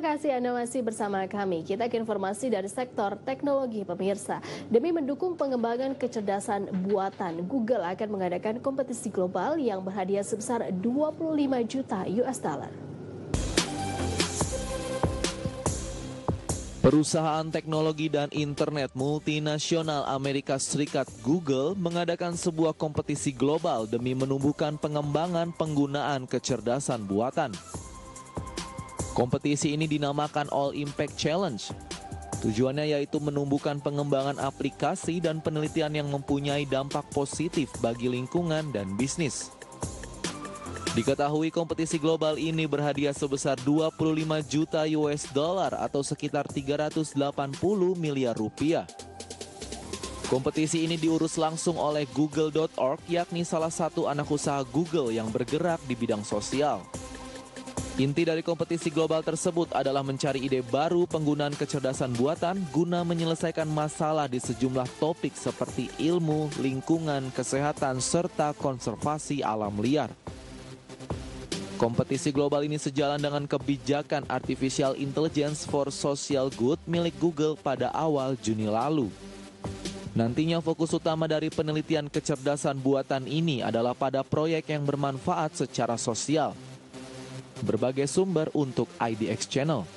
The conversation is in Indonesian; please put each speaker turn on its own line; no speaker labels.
kasih Anda masih bersama kami. Kita ke informasi dari sektor teknologi pemirsa. Demi mendukung pengembangan kecerdasan buatan, Google akan mengadakan kompetisi global yang berhadiah sebesar 25 juta US dollar.
Perusahaan teknologi dan internet multinasional Amerika Serikat Google mengadakan sebuah kompetisi global demi menumbuhkan pengembangan penggunaan kecerdasan buatan. Kompetisi ini dinamakan All Impact Challenge. Tujuannya yaitu menumbuhkan pengembangan aplikasi dan penelitian yang mempunyai dampak positif bagi lingkungan dan bisnis. Diketahui kompetisi global ini berhadiah sebesar 25 juta US dollar atau sekitar 380 miliar rupiah. Kompetisi ini diurus langsung oleh Google.org yakni salah satu anak usaha Google yang bergerak di bidang sosial. Inti dari kompetisi global tersebut adalah mencari ide baru penggunaan kecerdasan buatan guna menyelesaikan masalah di sejumlah topik seperti ilmu, lingkungan, kesehatan, serta konservasi alam liar. Kompetisi global ini sejalan dengan kebijakan Artificial Intelligence for Social Good milik Google pada awal Juni lalu. Nantinya fokus utama dari penelitian kecerdasan buatan ini adalah pada proyek yang bermanfaat secara sosial – berbagai sumber untuk IDX Channel.